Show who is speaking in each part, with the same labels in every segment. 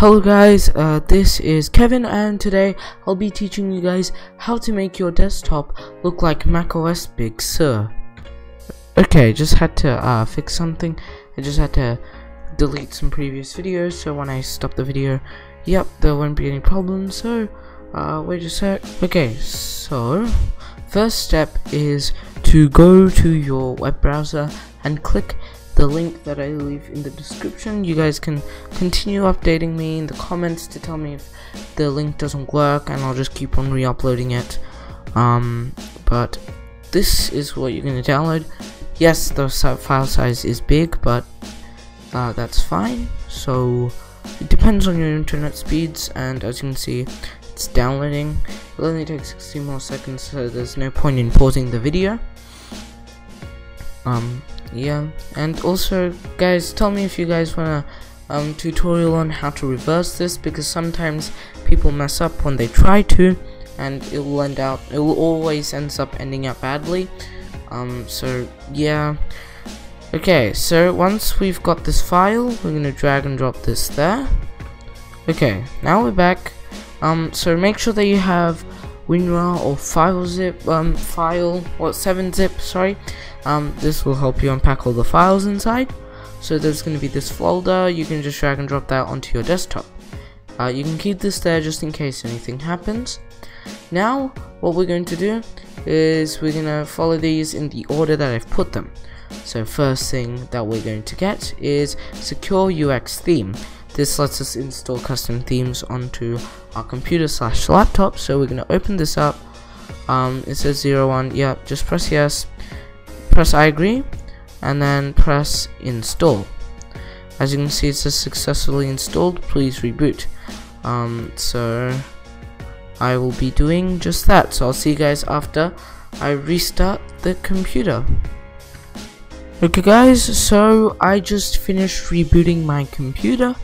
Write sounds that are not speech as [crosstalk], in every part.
Speaker 1: Hello guys, uh, this is Kevin and today I'll be teaching you guys how to make your desktop look like macOS Big Sur. Okay, just had to uh, fix something. I just had to delete some previous videos so when I stop the video, yep, there won't be any problems. So, uh, wait a sec. Okay, so first step is to go to your web browser and click the link that I leave in the description. You guys can continue updating me in the comments to tell me if the link doesn't work and I'll just keep on re-uploading it. Um, but this is what you're going to download. Yes, the file size is big, but uh, that's fine. So it depends on your internet speeds and as you can see it's downloading. It only takes 60 more seconds so there's no point in pausing the video. Um, yeah. And also guys tell me if you guys want a um, tutorial on how to reverse this because sometimes people mess up when they try to and it will end out it will always ends up ending up badly. Um, so yeah. Okay so once we've got this file we're gonna drag and drop this there. Okay now we're back. Um, so make sure that you have WinRAR or FileZip um, file or 7-zip sorry um, this will help you unpack all the files inside. So there's going to be this folder. You can just drag and drop that onto your desktop. Uh, you can keep this there just in case anything happens. Now what we're going to do is we're going to follow these in the order that I've put them. So first thing that we're going to get is SecureUxTheme. This lets us install custom themes onto our computer slash laptop. So we're going to open this up. Um, it says 01 yeah just press yes press I agree and then press install. As you can see it says successfully installed. Please reboot. Um, so I will be doing just that. So I'll see you guys after I restart the computer. Okay guys so I just finished rebooting my computer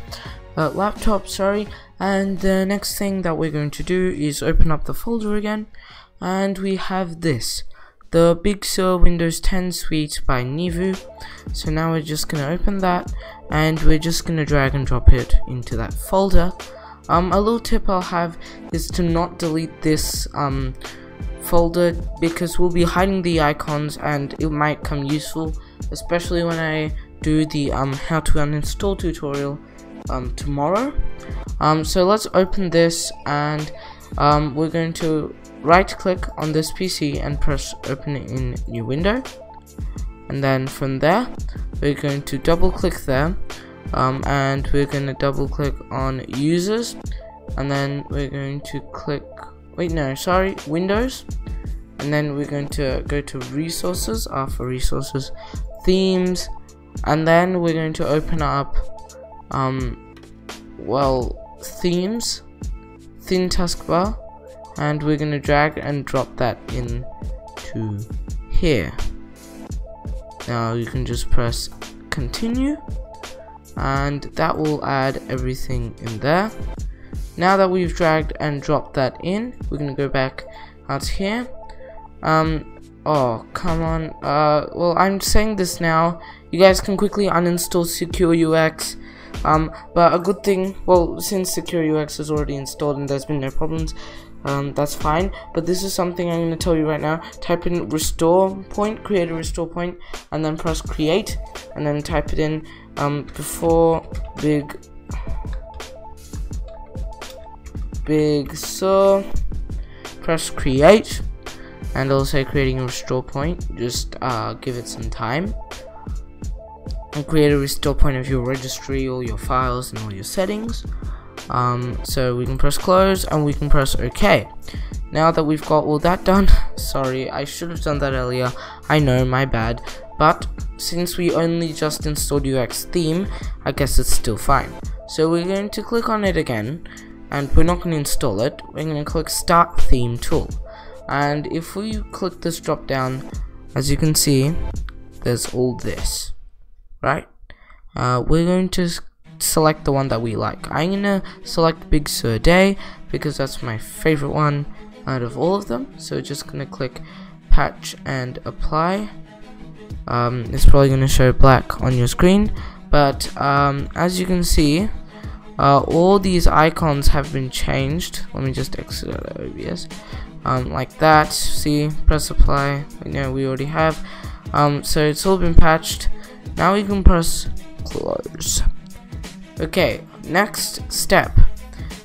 Speaker 1: uh, laptop sorry and the next thing that we're going to do is open up the folder again and we have this the Big Sur Windows 10 Suite by niivu. So now we're just gonna open that and we're just gonna drag and drop it into that folder. Um, a little tip I'll have is to not delete this um, folder because we'll be hiding the icons and it might come useful, especially when I do the um, how to uninstall tutorial um, tomorrow. Um, so let's open this and um, we're going to right click on this PC and press open in new window. And then from there we're going to double click there um, and we're going to double click on users. And then we're going to click wait no sorry windows. And then we're going to go to resources after resources themes. And then we're going to open up um well themes thin taskbar and we're gonna drag and drop that in to here. Now you can just press continue. And that will add everything in there. Now that we've dragged and dropped that in we're gonna go back out here. Um oh come on. Uh well I'm saying this now. You guys can quickly uninstall secure UX um but a good thing well since secure UX is already installed and there's been no problems um, that's fine. But this is something I'm going to tell you right now. Type in restore point create a restore point and then press create and then type it in um, before big big so press create and also creating a restore point. Just uh, give it some time. And create a restore point of your registry all your files and all your settings um, so we can press close and we can press OK. Now that we've got all that done, [laughs] sorry, I should have done that earlier. I know, my bad. But since we only just installed UX theme, I guess it's still fine. So we're going to click on it again, and we're not going to install it. We're going to click Start Theme Tool. And if we click this drop down, as you can see, there's all this, right? Uh, we're going to select the one that we like. I'm gonna select Big Sur Day because that's my favorite one out of all of them. So just gonna click patch and apply. Um, it's probably gonna show black on your screen, but um, as you can see, uh, all these icons have been changed. Let me just exit out of OBS um, like that. See press apply. You know we already have. Um, so it's all been patched. Now we can press close okay next step.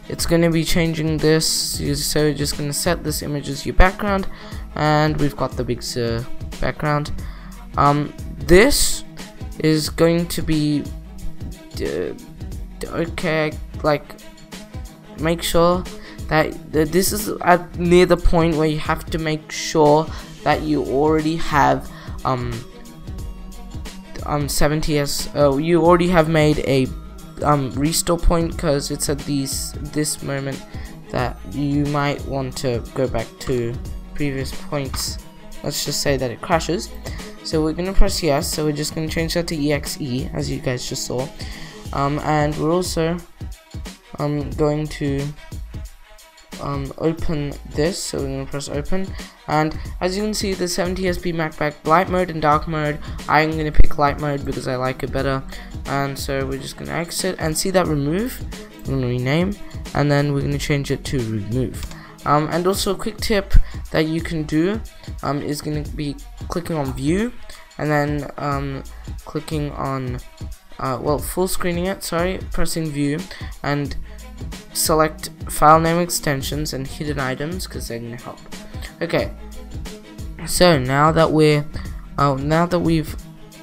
Speaker 1: It's going to be changing this so we're just going to set this image as your background and we've got the big uh, background. Um, this is going to be uh, okay like make sure that, that this is at near the point where you have to make sure that you already have um um 70s uh, you already have made a um restore point because it's at these this moment that you might want to go back to previous points. Let's just say that it crashes. So we're gonna press yes so we're just gonna change that to exe as you guys just saw. Um, and we're also um, going to um, open this. So we're to press open. And as you can see the 7TSP MacPack light mode and dark mode. I'm going to pick light mode because I like it better. And so we're just going to exit and see that remove? We're to rename. And then we're going to change it to remove. Um, and also a quick tip that you can do um, is going to be clicking on view and then um, clicking on uh, well full screening it sorry pressing view. And select file name extensions and hidden items because they're gonna help. Okay. So now that we're uh, now that we've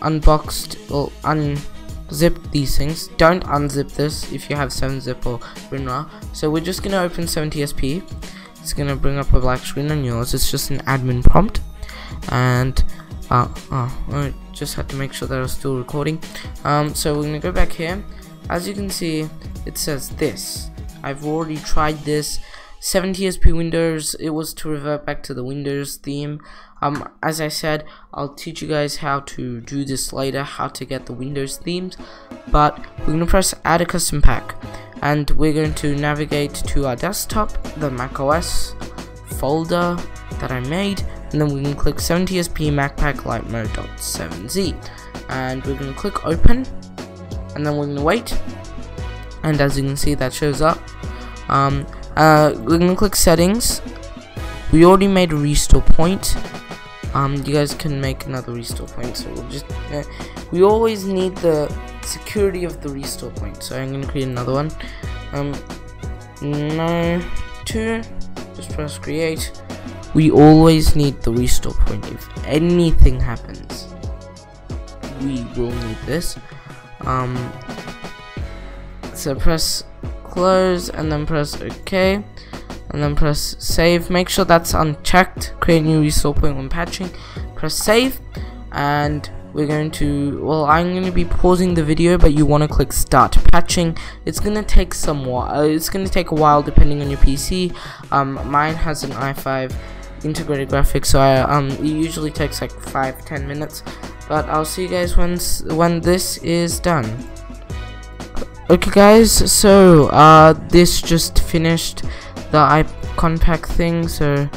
Speaker 1: unboxed or unzipped these things don't unzip this if you have 7-zip or WinRAR so we're just gonna open 7TSP it's gonna bring up a black screen on yours. It's just an admin prompt. And uh, oh, I just had to make sure that I was still recording. Um, so we're gonna go back here as you can see it says this. I've already tried this. 7TSP Windows it was to revert back to the Windows theme. Um, as I said I'll teach you guys how to do this later how to get the Windows themes but we're gonna press add a custom pack and we're going to navigate to our desktop the macOS folder that I made and then we can click 7TSP Mac MacPack Light Mode.7z and we're going to click open and then we're to wait. And as you can see that shows up. Um, uh, we're to click settings. We already made a restore point. Um, you guys can make another restore point so we'll just uh, we always need the security of the restore point so I'm to create another one. Um, no two just press create. We always need the restore point if anything happens. We will need this um so press close and then press ok and then press save. Make sure that's unchecked. Create new restore point when patching. Press save and we're going to well I'm going to be pausing the video but you want to click start patching. It's going to take some while uh, it's going to take a while depending on your PC um, mine has an i5 integrated graphics so I, um it usually takes like five ten minutes but I'll see you guys once when this is done. Okay guys so uh this just finished the icon pack thing so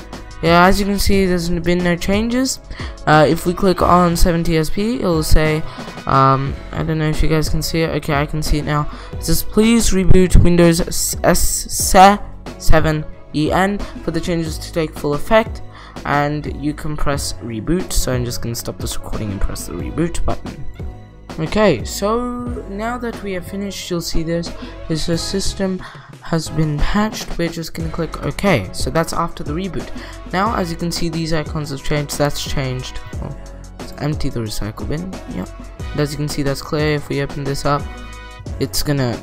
Speaker 1: yeah as you can see there's been no changes. Uh, if we click on 7TSP it'll say um, I don't know if you guys can see it. Okay I can see it now. It says please reboot Windows S7 en for the changes to take full effect and you can press reboot. So I'm just gonna stop this recording and press the reboot button. Okay so now that we have finished you'll see this. Is the system has been patched. We're just gonna click ok. So that's after the reboot. Now as you can see these icons have changed. That's changed. Oh, well, let's empty the recycle bin. Yep and as you can see that's clear. If we open this up it's gonna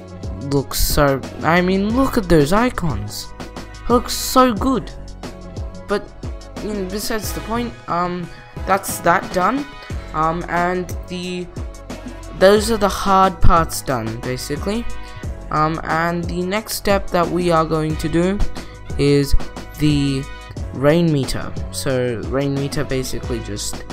Speaker 1: look so I mean look at those icons looks so good. But you know, besides the point um that's that done. Um and the those are the hard parts done basically. Um and the next step that we are going to do is the Rainmeter. So Rainmeter basically just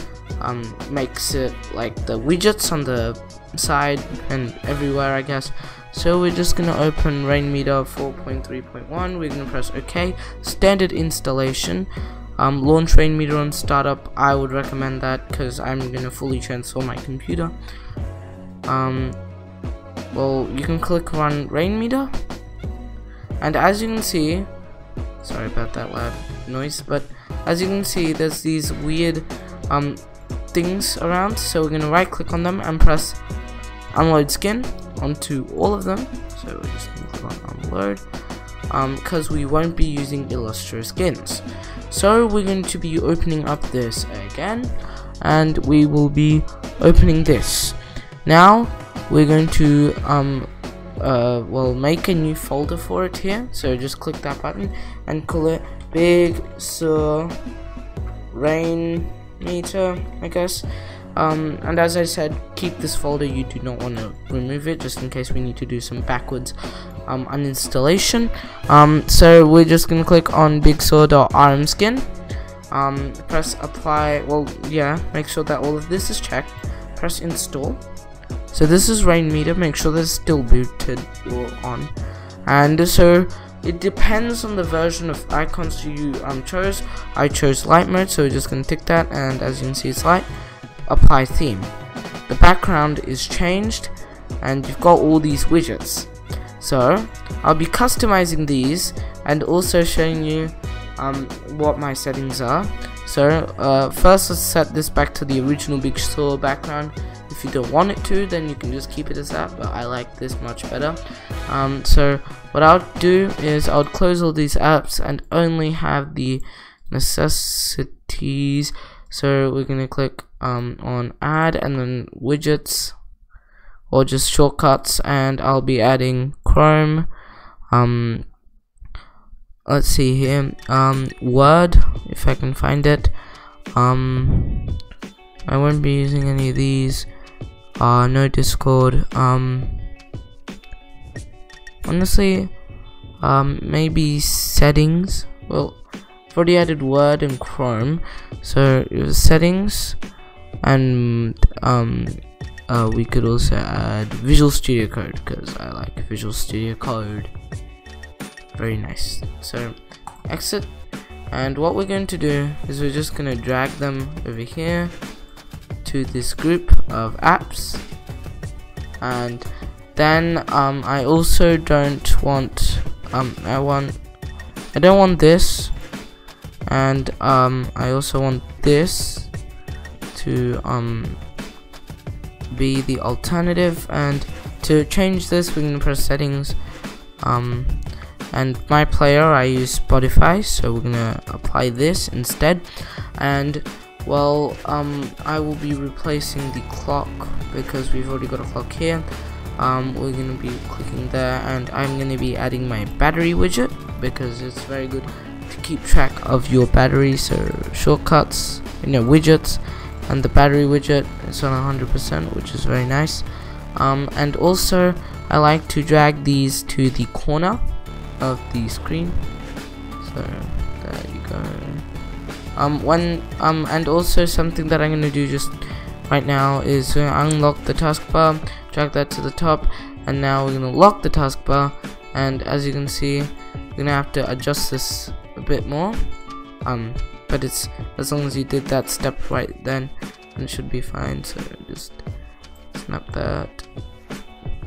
Speaker 1: um makes it like the widgets on the side and everywhere I guess so we're just gonna open Rainmeter 4.3.1 we're gonna press ok. Standard installation. Um, launch Rainmeter on startup. I would recommend that because I'm gonna fully transform my computer. Um, well you can click run Rainmeter. And as you can see sorry about that loud noise but as you can see there's these weird um things around. So we're gonna right click on them and press unload skin onto all of them. So we're just gonna click on unload. Because um, we won't be using Illustro skins. So we're going to be opening up this again and we will be opening this. Now we're going to um uh well make a new folder for it here. So just click that button and call it big sur rain meter I guess um, and as I said keep this folder. You do not want to remove it just in case we need to do some backwards um, uninstallation. Um, so we're just gonna click on big sur.rm skin um, press apply well yeah make sure that all of this is checked. Press install. So this is Rainmeter make sure that it's still booted or on. And so it depends on the version of icons you um, chose. I chose light mode so we're just gonna tick that and as you can see it's light apply theme. The background is changed and you've got all these widgets. So I'll be customizing these and also showing you um, what my settings are. So uh, first let's set this back to the original Big Sur background. If you don't want it to then you can just keep it as that but I like this much better. Um, so what I'll do is I'll close all these apps and only have the necessities. So we're gonna click um, on add and then widgets or just shortcuts and I'll be adding Chrome. Um, let's see here. Um, Word if I can find it. Um, I won't be using any of these. Uh, no discord. Um, honestly um, maybe settings. Well I've already added word and chrome. So settings and um, uh, we could also add Visual Studio Code because I like Visual Studio Code. Very nice. So exit. And what we're going to do is we're just going to drag them over here to this group of apps. And then um, I also don't want um, I want I don't want this. And um, I also want this to um, be the alternative and to change this we can press settings. Um, and my player I use Spotify so we're gonna apply this instead. And well um, I will be replacing the clock because we've already got a clock here. Um, we're gonna be clicking there and I'm gonna be adding my battery widget because it's very good to keep track of your battery. So shortcuts you know widgets and the battery widget is on 100% which is very nice. Um, and also I like to drag these to the corner of the screen. So there you go. Um when um and also something that I'm gonna do just right now is unlock the taskbar drag that to the top and now we're gonna lock the taskbar. And as you can see we're gonna have to adjust this a bit more. Um but it's as long as you did that step right then it should be fine so just snap that.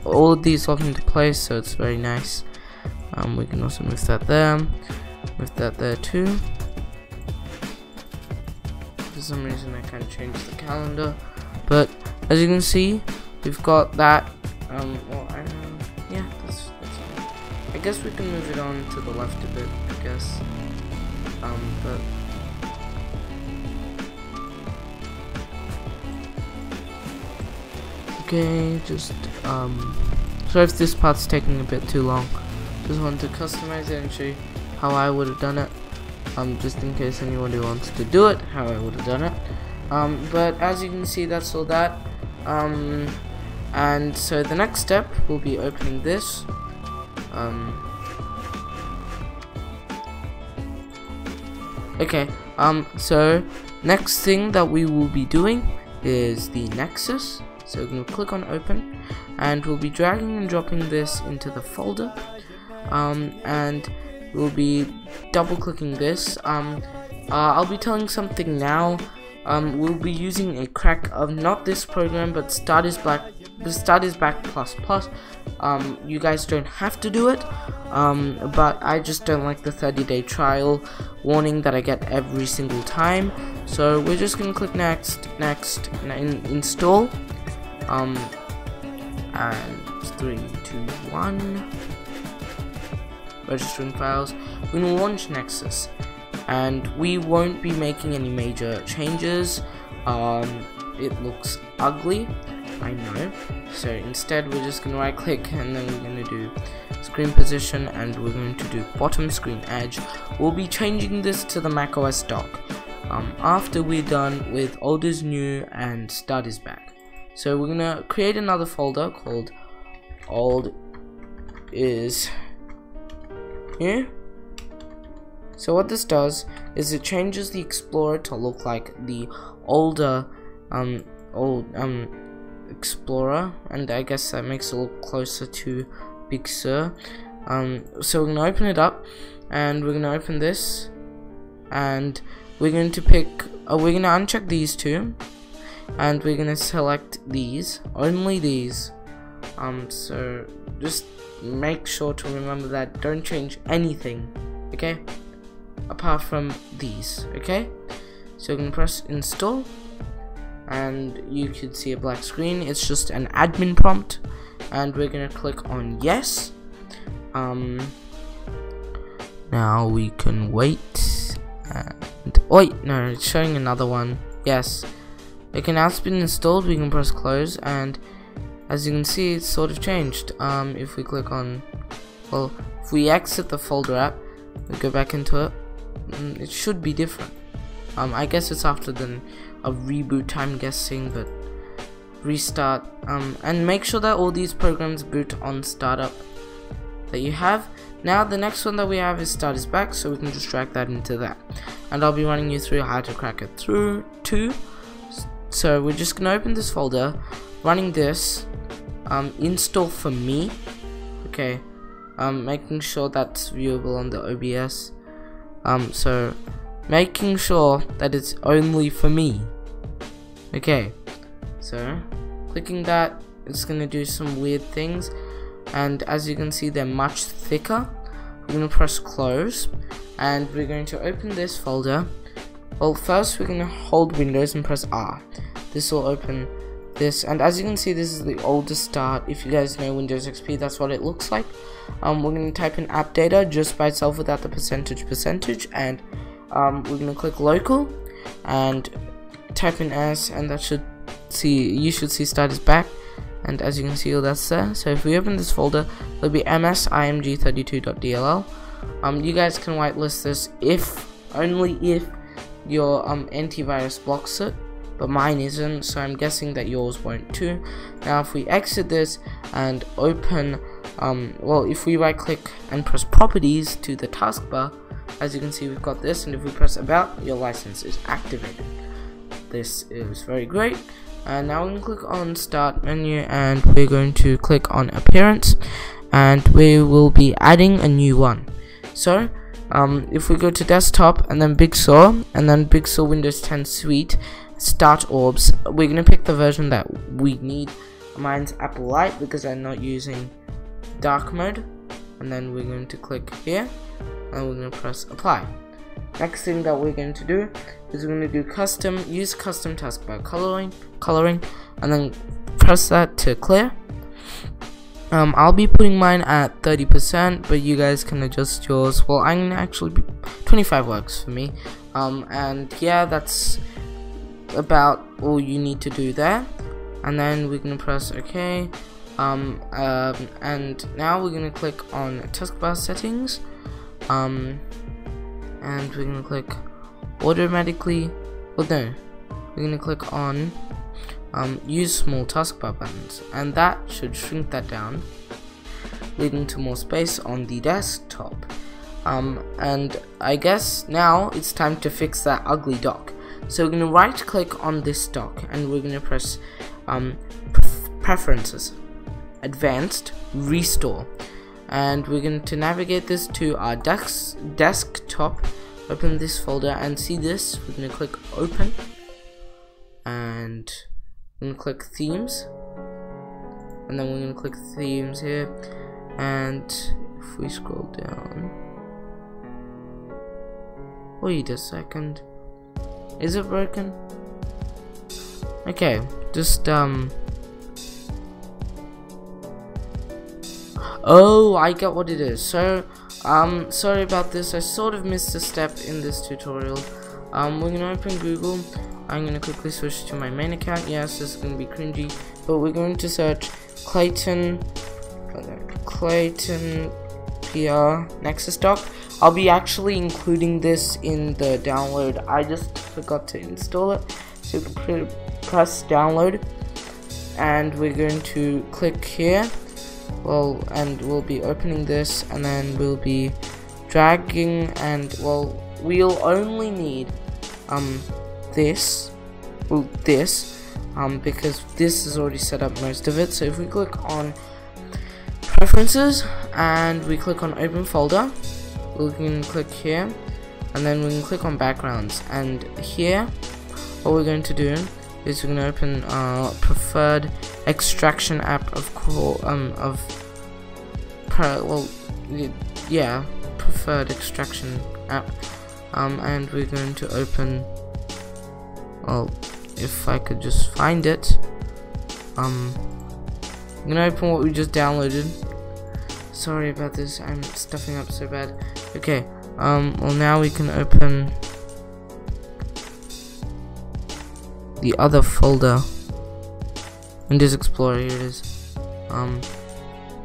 Speaker 1: All of these lock into place so it's very nice. Um, we can also move that there move that there too. For some reason I can't change the calendar but as you can see we've got that um, well, I know yeah that's, that's I guess we can move it on to the left a bit I guess. Um, but okay just um so if this part's taking a bit too long just want to customize it and show you how I would have done it um just in case anybody wants to do it how I would have done it. Um but as you can see that's all that. Um and so the next step will be opening this um okay um so next thing that we will be doing is the nexus so we're going to click on open and we'll be dragging and dropping this into the folder. Um, and we'll be double clicking this. Um, uh, I'll be telling something now. Um, we'll be using a crack of not this program but start Stardust Black studies back plus plus. Um, you guys don't have to do it um, but I just don't like the 30 day trial warning that I get every single time. So we're just gonna click next next in install um, and three two one. Registering files. We're gonna launch Nexus. And we won't be making any major changes. Um, it looks ugly. I know. So instead we're just gonna right click and then we're gonna do screen position and we're going to do bottom screen edge. We'll be changing this to the macOS dock um, after we're done with old is new and StartIsBack so we're gonna create another folder called old is new so what this does is it changes the explorer to look like the older um old um Explorer, and I guess that makes it look closer to Big Sur. Um, so we're gonna open it up, and we're gonna open this, and we're going to pick. Uh, we're gonna uncheck these two, and we're gonna select these, only these. Um, so just make sure to remember that. Don't change anything, okay? Apart from these, okay? So we can press install and you could see a black screen it's just an admin prompt and we're gonna click on yes um now we can wait and wait no it's showing another one yes it can now been installed. We can press close and as you can see it's sort of changed. Um if we click on well if we exit the folder app we go back into it mm, it should be different. Um I guess it's after the a reboot time guessing but restart um, and make sure that all these programs boot on startup that you have. Now the next one that we have is StartIsBack so we can just drag that into that and I'll be running you through how to crack it through too so we're just gonna open this folder running this um, install for me okay. Um, making sure that's viewable on the OBS um, so making sure that it's only for me okay. So clicking that it's gonna do some weird things and as you can see they're much thicker. We're gonna press close and we're going to open this folder well first we're gonna hold windows and press R. This will open this and as you can see this is the oldest start. If you guys know Windows XP that's what it looks like. Um, we're going to type in app data just by itself without the percentage percentage and um, we're gonna click local and type in s and that should see you should see StartIsBack. And as you can see all that's there. So if we open this folder there'll be msimg32.dll um you guys can whitelist this if only if your um antivirus blocks it but mine isn't so I'm guessing that yours won't too. Now if we exit this and open um well if we right click and press properties to the taskbar as you can see we've got this and if we press about your license is activated. This is very great. And now we can click on start menu and we're going to click on appearance and we will be adding a new one. So um, if we go to desktop and then Big Sur and then Big Sur Windows 10 Suite start orbs. We're gonna pick the version that we need. Mine's Apple Light because I'm not using dark mode. And then we're going to click here and we're going to press apply. Next thing that we're going to do is we're going to do custom use custom taskbar coloring coloring and then press that to clear um, I'll be putting mine at 30% but you guys can adjust yours. Well I'm actually be 25 works for me. Um, and yeah that's about all you need to do there. And then we're gonna press OK. Um, um, and now we're gonna click on taskbar settings. Um, and we're gonna click automatically. Well no we're gonna click on um, use small taskbar buttons and that should shrink that down leading to more space on the desktop. Um, and I guess now it's time to fix that ugly dock. So we're gonna right click on this dock and we're gonna press um, preferences advanced restore. And we're going to navigate this to our desk desktop open this folder and see this. We're going to click open. And we're to click themes. And then we're gonna click themes here. And if we scroll down. Wait a second. Is it broken? Okay just um. Oh I get what it is. So um sorry about this. I sort of missed a step in this tutorial. Um we're gonna open Google I'm gonna quickly switch to my main account. Yes this is gonna be cringy. But we're going to search Clayton Clayton PR Nexus dock I'll be actually including this in the download. I just forgot to install it. So press download. And we're going to click here. Well and we'll be opening this and then we'll be dragging and well we'll only need um this well this um because this is already set up most of it. So if we click on preferences and we click on open folder we can click here and then we can click on backgrounds. And here what we're going to do is we're going to open uh, preferred extraction app of core um of well yeah preferred extraction app. Um and we're going to open well if I could just find it um I'm gonna open what we just downloaded. Sorry about this I'm stuffing up so bad. Okay um well now we can open the other folder Windows Explorer here it is. Um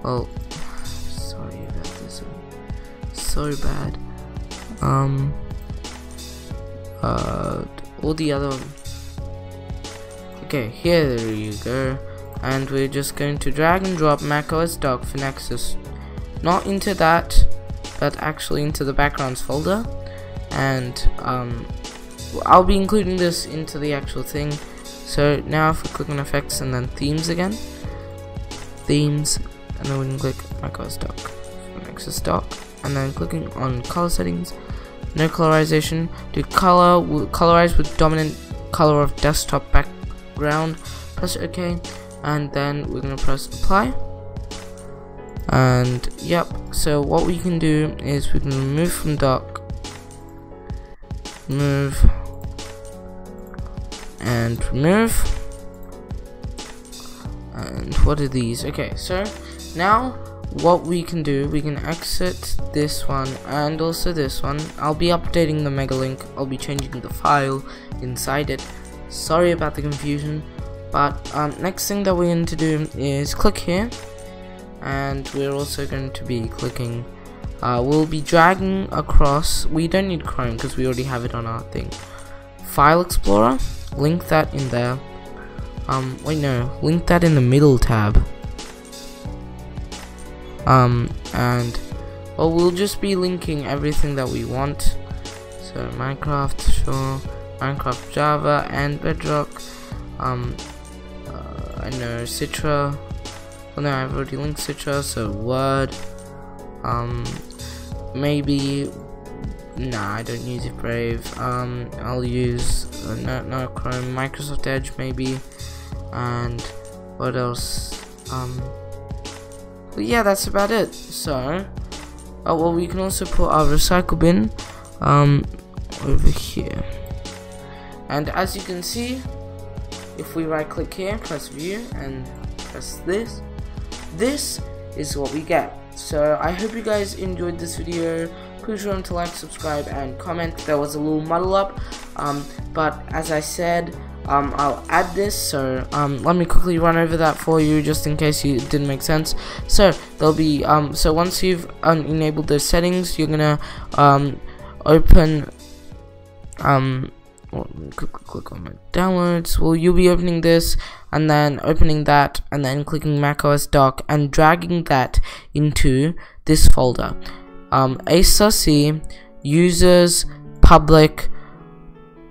Speaker 1: well sorry about this so bad. Um uh all the other one. okay here you go. And we're just going to drag and drop macOS dock for Nexus. Not into that but actually into the backgrounds folder. And um, I'll be including this into the actual thing. So now if we click on effects and then themes again. Themes and then we can click macOS dock for Nexus dock and then clicking on color settings no colorization. Do color colorize with dominant color of desktop background. Press ok. And then we're gonna press apply. And yep. So what we can do is we can remove from dark, move. And remove. And what are these? Okay so now what we can do we can exit this one and also this one. I'll be updating the mega link. I'll be changing the file inside it. Sorry about the confusion but um, next thing that we're going to do is click here and we're also going to be clicking uh, we'll be dragging across we don't need Chrome because we already have it on our thing. File explorer link that in there. Um wait no link that in the middle tab um and well we'll just be linking everything that we want. So minecraft sure. Minecraft java and bedrock. Um uh, i know citra. Well no i've already linked citra so word. Um maybe nah i don't use it brave. Um i'll use uh, no, no chrome microsoft edge maybe. And what else? Um but yeah that's about it. So oh well we can also put our recycle bin um over here. And as you can see if we right click here press view and press this this is what we get. So I hope you guys enjoyed this video. Please remember to like subscribe and comment. There was a little muddle up um, but as I said um, I'll add this so um, let me quickly run over that for you just in case you didn't make sense. So there'll be um, so once you've enabled those settings you're gonna um, open um, click on my downloads. Well you'll be opening this and then opening that and then clicking macOS dock and dragging that into this folder. Um, ASRC users public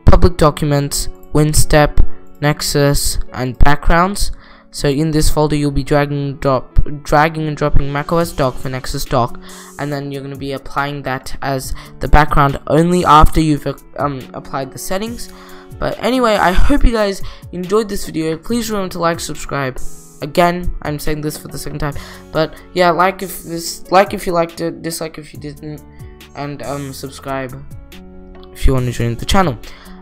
Speaker 1: public documents WinStep, Nexus, and backgrounds. So in this folder, you'll be dragging, drop, dragging and dropping macOS dock for Nexus dock, and then you're going to be applying that as the background only after you've um, applied the settings. But anyway, I hope you guys enjoyed this video. Please remember to like, subscribe. Again, I'm saying this for the second time, but yeah, like if this, like if you liked it, dislike if you didn't, and um, subscribe if you want to join the channel